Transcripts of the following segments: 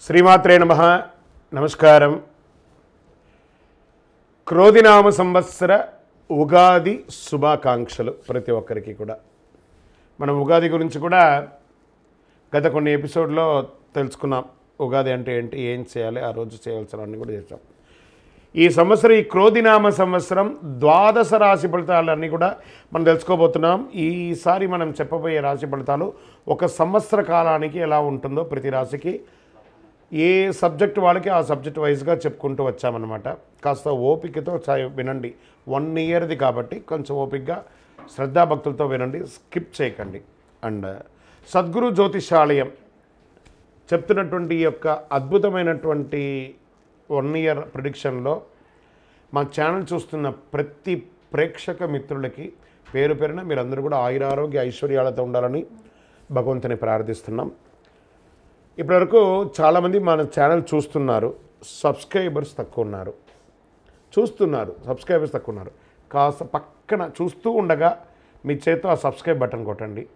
శ్రీమాత్రే నమ. నమస్కారం. క్రోధినామ సంవత్సర ఉగాది శుభాకాంక్షలు ప్రతి ఒక్కరికి కూడా. మనం ఉగాది గురించి కూడా గత కొన్ని ఎపిసోడ్లో తెలుసుకున్నాం. ఉగాది అంటే ఏంటి ఏం చేయాలి ఆ రోజు చేయాల్సినవన్నీ కూడా చేసాం ఈ సంవత్సరం ఈ క్రోధినామ సంవత్సరం ద్వాదశ రాశి ఫలితాలన్నీ కూడా మనం తెలుసుకోబోతున్నాం. ఈసారి మనం చెప్పబోయే రాశి ఫలితాలు ఒక సంవత్సర కాలానికి ఎలా ఉంటుందో ప్రతి రాశికి ఏ సబ్జెక్ట్ వాళ్ళకి ఆ సబ్జెక్ట్ వైజ్గా చెప్పుకుంటూ వచ్చామన్నమాట. కాస్త ఓపికతో వినండి. వన్ ఇయర్ది కాబట్టి కొంచెం ఓపికగా శ్రద్ధాభక్తులతో వినండి. స్కిప్ చేయకండి. అండ్ సద్గురు జ్యోతిషాలయం చెప్తున్నటువంటి ఈ యొక్క అద్భుతమైనటువంటి వన్ ఇయర్ ప్రిడిక్షన్లో మా ఛానల్ చూస్తున్న ప్రతి ప్రేక్షక మిత్రులకి పేరు పేరున మీరందరూ కూడా ఆయురారోగ్య ఐశ్వర్యాలతో ఉండాలని భగవంతుని ప్రార్థిస్తున్నాం. ఇప్పటివరకు చాలామంది మన ఛానల్ చూస్తున్నారు. సబ్స్క్రైబర్స్ తక్కువ ఉన్నారు చూస్తున్నారు. సబ్స్క్రైబర్స్ తక్కువ ఉన్నారు కాస్త పక్కన చూస్తూ ఉండగా మీ చేతితో ఆ సబ్స్క్రైబ్ బటన్ కొట్టండి.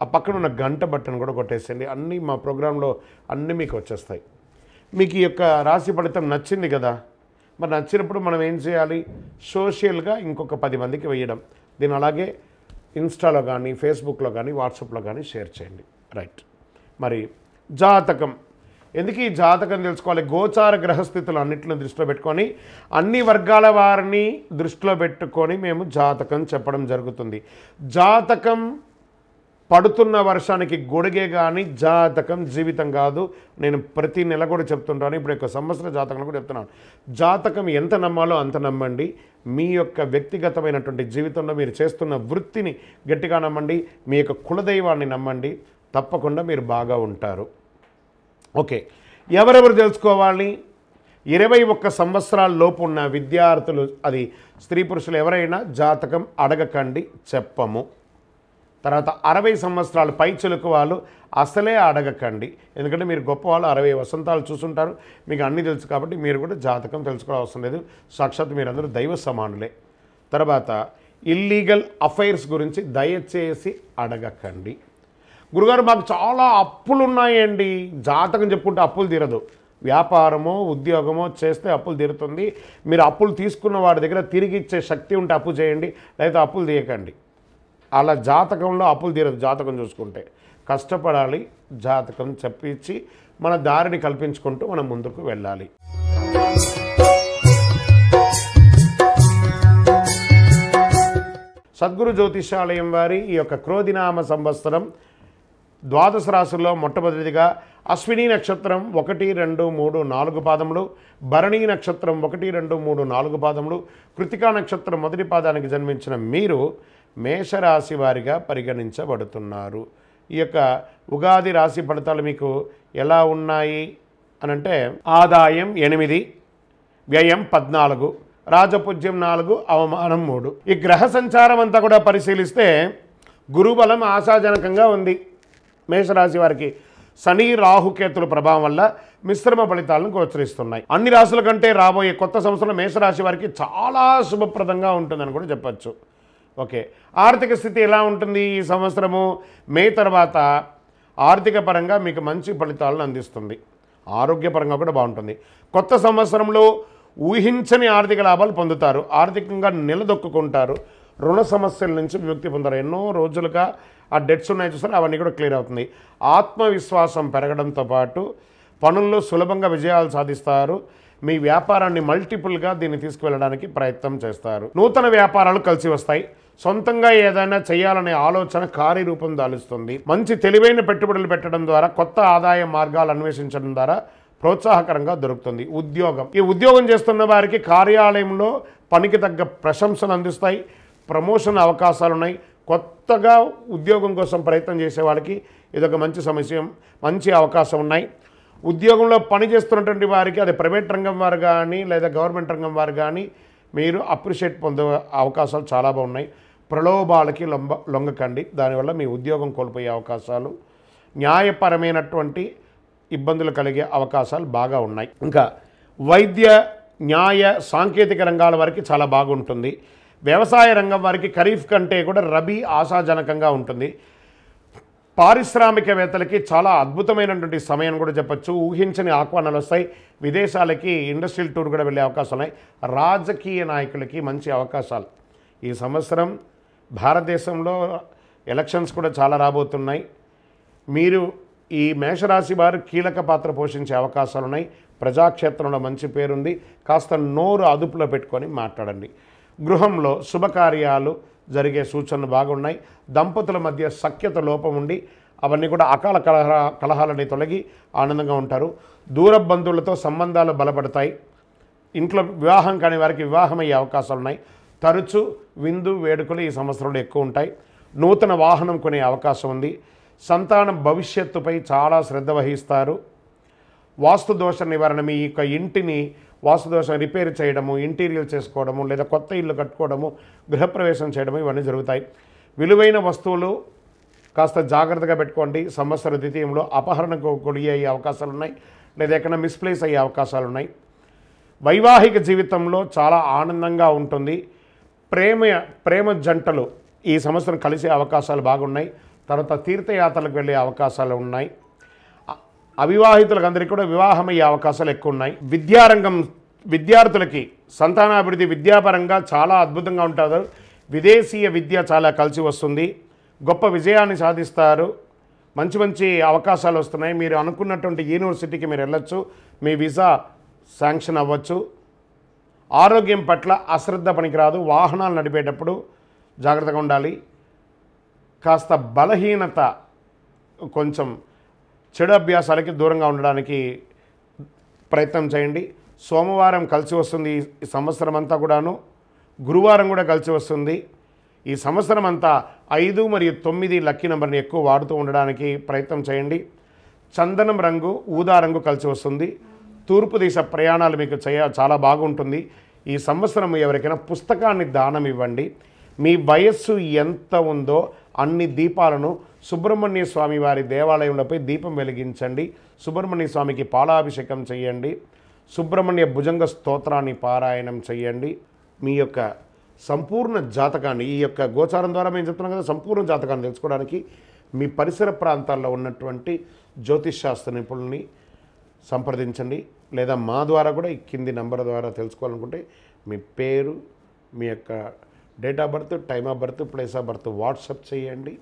ఆ పక్కన ఉన్న గంట బటన్ కూడా కొట్టేసేయండి. అన్నీ మా ప్రోగ్రాంలో అన్నీ మీకు వచ్చేస్తాయి. మీకు ఈ యొక్క రాశి ఫలితం నచ్చింది కదా? మరి నచ్చినప్పుడు మనం ఏం చేయాలి? సోషల్గా ఇంకొక పది మందికి వేయడం. దీని అలాగే ఇన్స్టాలో కానీ ఫేస్బుక్లో కానీ వాట్సాప్లో కానీ షేర్ చేయండి. రైట్. మరి జాతకం. ఎందుకు ఈ జాతకం తెలుసుకోవాలి? గోచార గ్రహస్థితులు అన్నింటిని దృష్టిలో పెట్టుకొని అన్ని వర్గాల వారిని దృష్టిలో పెట్టుకొని మేము జాతకం చెప్పడం జరుగుతుంది. జాతకం పడుతున్న వర్షానికి గొడిగే కానీ జాతకం జీవితం కాదు. నేను ప్రతి నెల కూడా చెప్తుంటాను ఇప్పుడు యొక్క సంవత్సర జాతకం కూడా చెప్తున్నాను. జాతకం ఎంత నమ్మాలో అంత నమ్మండి. మీ యొక్క వ్యక్తిగతమైనటువంటి జీవితంలో మీరు చేస్తున్న వృత్తిని గట్టిగా నమ్మండి. మీ యొక్క కులదైవాన్ని నమ్మండి. తప్పకుండా మీరు బాగా ఉంటారు. ఓకే. ఎవరెవరు తెలుసుకోవాలి? ఇరవై ఒక్క సంవత్సరాల లోపు ఉన్న విద్యార్థులు అది స్త్రీ పురుషులు ఎవరైనా జాతకం అడగకండి చెప్పము. తర్వాత అరవై సంవత్సరాలు పై చిలుకు వాళ్ళు అసలే అడగకండి. ఎందుకంటే మీరు గొప్పవాళ్ళు అరవై వసంతాలు చూసుంటారు. మీకు అన్నీ తెలుసు కాబట్టి మీరు కూడా జాతకం తెలుసుకోవడం అవసరం లేదు. సాక్షాత్ మీరందరూ దైవ సమానులే. తర్వాత ఇల్లీగల్ అఫైర్స్ గురించి దయచేసి అడగకండి. గురుగారు మాకు చాలా అప్పులు ఉన్నాయండి జాతకం చెప్పుకుంటే అప్పులు తీరదు. వ్యాపారమో ఉద్యోగమో చేస్తే అప్పులు తీరుతుంది. మీరు అప్పులు తీసుకున్న వాడి దగ్గర తిరిగి ఇచ్చే శక్తి ఉంటే అప్పు చేయండి లేదా అప్పులు తీయకండి. అలా జాతకంలో అప్పులు తీరదు జాతకం చూసుకుంటే. కష్టపడాలి జాతకం చెప్పించి మన దారిని కల్పించుకుంటూ మనం ముందుకు వెళ్ళాలి. సద్గురు జ్యోతిషాలయం వారి ఈ యొక్క క్రోధినామ సంవత్సరం ద్వాదశ రాశుల్లో మొట్టమొదటిదిగా అశ్విని నక్షత్రం ఒకటి రెండు మూడు నాలుగు పాదములు భరణి నక్షత్రం ఒకటి రెండు మూడు నాలుగు పాదములు కృతికా నక్షత్రం మొదటి పాదానికి జన్మించిన మీరు మేషరాశి వారిగా పరిగణించబడుతున్నారు. ఈ యొక్క ఉగాది రాశి ఫలితాలు మీకు ఎలా ఉన్నాయి? అనంటే ఆదాయం ఎనిమిది వ్యయం పద్నాలుగు రాజపూజ్యం నాలుగు అవమానం మూడు. ఈ గ్రహ సంచారం అంతా కూడా పరిశీలిస్తే గురుబలం ఆశాజనకంగా ఉంది. మేషరాశి వారికి శని రాహుకేతుల ప్రభావం వల్ల మిశ్రమ ఫలితాలను గోచరిస్తున్నాయి. అన్ని రాశుల కంటే రాబోయే కొత్త సంవత్సరం మేషరాశి వారికి చాలా శుభప్రదంగా ఉంటుందని కూడా చెప్పచ్చు. ఓకే. ఆర్థిక స్థితి ఎలా ఉంటుంది ఈ సంవత్సరము? మే తర్వాత ఆర్థిక పరంగా మీకు మంచి ఫలితాలను అందిస్తుంది. ఆరోగ్యపరంగా కూడా బాగుంటుంది. కొత్త సంవత్సరంలో ఊహించని ఆర్థిక లాభాలు పొందుతారు. ఆర్థికంగా నిలదొక్కుంటారు రుణ సమస్యల నుంచి విముక్తి పొందారు. ఎన్నో రోజులుగా ఆ డెట్స్ ఉన్నాయి చూసారు? అవన్నీ కూడా క్లియర్ అవుతుంది. ఆత్మవిశ్వాసం పెరగడంతో పాటు పనుల్లో సులభంగా విజయాలు సాధిస్తారు. మీ వ్యాపారాన్ని మల్టిపుల్గా దీన్ని తీసుకువెళ్ళడానికి ప్రయత్నం చేస్తారు. నూతన వ్యాపారాలు కలిసి వస్తాయి. సొంతంగా ఏదైనా చేయాలనే ఆలోచన కార్యరూపం దాలుస్తుంది. మంచి తెలివైన పెట్టుబడులు పెట్టడం ద్వారా కొత్త ఆదాయ మార్గాలు అన్వేషించడం ద్వారా ప్రోత్సాహకరంగా దొరుకుతుంది. ఉద్యోగం. ఈ ఉద్యోగం చేస్తున్న వారికి కార్యాలయంలో పనికి తగ్గ ప్రశంసలు అందిస్తాయి. ప్రమోషన్ అవకాశాలు ఉన్నాయి కొత్తగా ఉద్యోగం కోసం ప్రయత్నం చేసే వాళ్ళకి ఇదొక మంచి సమస్య మంచి అవకాశం ఉన్నాయి. ఉద్యోగంలో పని చేస్తున్నటువంటి వారికి అది ప్రైవేట్ రంగం వారు కానీ లేదా గవర్నమెంట్ రంగం వారు కానీ మీరు అప్రిషియేట్ పొందే అవకాశాలు చాలా బాగున్నాయి. ప్రలోభాలకి లొంబ లొంగకండి. దానివల్ల మీ ఉద్యోగం కోల్పోయే అవకాశాలు న్యాయపరమైనటువంటి ఇబ్బందులు కలిగే అవకాశాలు బాగా ఉన్నాయి. ఇంకా వైద్య న్యాయ సాంకేతిక రంగాల వారికి చాలా బాగుంటుంది. వ్యవసాయ రంగం వారికి ఖరీఫ్ కంటే కూడా రబీ ఆశాజనకంగా ఉంటుంది. పారిశ్రామికవేత్తలకి చాలా అద్భుతమైనటువంటి సమయం కూడా చెప్పొచ్చు. ఊహించని ఆహ్వానాలు వస్తాయి. విదేశాలకి ఇండస్ట్రియల్ టూర్ కూడా వెళ్ళే అవకాశాలు ఉన్నాయి. రాజకీయ నాయకులకి మంచి అవకాశాలు. ఈ సంవత్సరం భారతదేశంలో ఎలక్షన్స్ కూడా చాలా రాబోతున్నాయి. మీరు ఈ మేషరాశి వారు కీలక పాత్ర పోషించే అవకాశాలు ఉన్నాయి. ప్రజాక్షేత్రంలో మంచి పేరుంది. కాస్త నోరు అదుపులో పెట్టుకొని మాట్లాడండి. గృహంలో శుభకార్యాలు జరిగే సూచనలు బాగున్నాయి. దంపతుల మధ్య సఖ్యత లోపం ఉండి అవన్నీ కూడా అకాల కలహ కలహాలని తొలగి ఆనందంగా ఉంటారు. దూర బంధువులతో సంబంధాలు బలపడతాయి. ఇంట్లో వివాహం కాని వారికి వివాహం అయ్యే అవకాశాలు ఉన్నాయి తరచు విందు వేడుకలు ఈ సంవత్సరంలో ఎక్కువ ఉంటాయి. నూతన వాహనం కొనే అవకాశం ఉంది. సంతానం భవిష్యత్తుపై చాలా శ్రద్ధ వహిస్తారు. వాస్తు దోష నివారణ మీ యొక్క ఇంటిని వాసుదోషం రిపేర్ చేయడము ఇంటీరియర్ చేసుకోవడము లేదా కొత్త ఇల్లు కట్టుకోవడము గృహప్రవేశం చేయడము ఇవన్నీ జరుగుతాయి. విలువైన వస్తువులు కాస్త జాగ్రత్తగా పెట్టుకోండి. సంవత్సర ద్వితీయంలో అపహరణకు గురి అయ్యే అవకాశాలు ఉన్నాయి లేదా ఎక్కడైనా మిస్ప్లేస్ అయ్యే అవకాశాలు ఉన్నాయి వైవాహిక జీవితంలో చాలా ఆనందంగా ఉంటుంది. ప్రేమ ప్రేమ జంటలు ఈ సంవత్సరం కలిసే అవకాశాలు బాగున్నాయి. తర్వాత తీర్థయాత్రలకు వెళ్ళే అవకాశాలు ఉన్నాయి. అవివాహితులకు అందరికీ కూడా వివాహమయ్యే అవకాశాలు ఎక్కువ ఉన్నాయి విద్యారంగం విద్యార్థులకి సంతానాభివృద్ధి విద్యాపరంగా చాలా అద్భుతంగా ఉంటారు. విదేశీయ విద్య చాలా కలిసి వస్తుంది. గొప్ప విజయాన్ని సాధిస్తారు. మంచి మంచి అవకాశాలు వస్తున్నాయి. మీరు అనుకున్నటువంటి యూనివర్సిటీకి మీరు వెళ్ళొచ్చు. మీ వీసా శాంక్షన్ అవ్వచ్చు. ఆరోగ్యం పట్ల అశ్రద్ధ పనికిరాదు. వాహనాలు నడిపేటప్పుడు జాగ్రత్తగా ఉండాలి. కాస్త బలహీనత కొంచెం చెడు అభ్యాసాలకి దూరంగా ఉండడానికి ప్రయత్నం చేయండి. సోమవారం కలిసి వస్తుంది ఈ- సంవత్సరం అంతా కూడాను. గురువారం కూడా కలిసి వస్తుంది. ఈ సంవత్సరం అంతా ఐదు మరియు తొమ్మిది లక్కీ నెంబర్ని ఎక్కువ వాడుతూ ఉండడానికి ప్రయత్నం చేయండి. చందనం రంగు ఊదా రంగు కలిసి వస్తుంది. తూర్పు దిశ ప్రయాణాలు మీకు చేయ చాలా బాగుంటుంది. ఈ సంవత్సరం ఎవరికైనా పుస్తకాన్ని దానం ఇవ్వండి. మీ వయస్సు ఎంత ఉందో అన్ని దీపాలను సుబ్రహ్మణ్య స్వామి వారి దేవాలయంలోపై దీపం వెలిగించండి. సుబ్రహ్మణ్య స్వామికి పాలాభిషేకం చేయండి. సుబ్రహ్మణ్య భుజంగ స్తోత్రాన్ని పారాయణం చేయండి. మీ యొక్క సంపూర్ణ జాతకాన్ని ఈ యొక్క గోచారం ద్వారా మేము చెప్తున్నాం కదా సంపూర్ణ జాతకాన్ని తెలుసుకోవడానికి మీ పరిసర ప్రాంతాల్లో ఉన్నటువంటి జ్యోతిష్ శాస్త్ర నిపుణుల్ని సంప్రదించండి. లేదా మా ద్వారా కూడా ఈ కింది నంబర్ ద్వారా తెలుసుకోవాలనుకుంటే మీ పేరు మీ యొక్క date of birth time of birth place of birth WhatsApp చేయండి.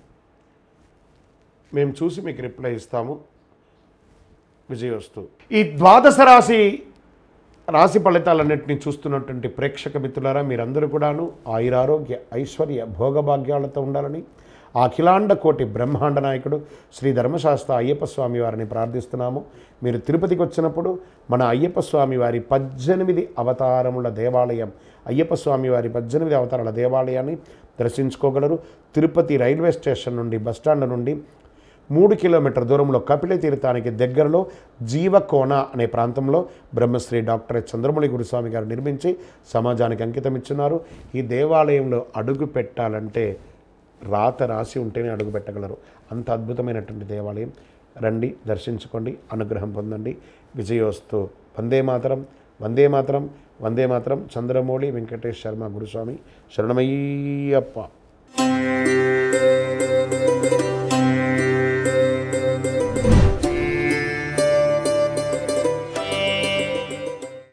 మేము చూసి మీకు రిప్లై ఇస్తాము. విజయవస్తు ఈ ద్వాదశ రాశి రాశి ఫలితాలన్నింటినీ చూస్తున్నటువంటి ప్రేక్షక మిత్రులారా మీరందరూ కూడాను ఆయురారోగ్య ఐశ్వర్య భోగభాగ్యాలతో ఉండాలని ఆ అఖిలాండ కోటి బ్రహ్మాండ నాయకుడు శ్రీ ధర్మశాస్త్ర అయ్యప్ప స్వామి వారిని ప్రార్థిస్తున్నాము. మీరు తిరుపతికి వచ్చినప్పుడు మన అయ్యప్ప స్వామి వారి పద్దెనిమిది అవతారముల దేవాలయం అయ్యప్ప స్వామి వారి పద్దెనిమిది అవతారాల దేవాలయాన్ని దర్శించుకోగలరు. తిరుపతి రైల్వే స్టేషన్ నుండి బస్టాండ్ నుండి మూడు కిలోమీటర్ దూరంలో కపిల తీర్థానికి దగ్గరలో జీవకోన అనే ప్రాంతంలో బ్రహ్మశ్రీ డాక్టర్ చంద్రమౌళి గురుస్వామి గారు నిర్మించి సమాజానికి అంకితం ఇచ్చున్నారు ఈ దేవాలయంలో అడుగు పెట్టాలంటే రాత రాసి ఉంటేనే అడుగు పెట్టగలరు. అంత అద్భుతమైనటువంటి దేవాలయం. రండి దర్శించుకోండి అనుగ్రహం పొందండి. విజయోస్తు. వందే మాతరం వందే మాతరం వందే మాతరం. చంద్రమౌళి వెంకటేష్ శర్మ గురుస్వామి. శరణమయ్యప్ప.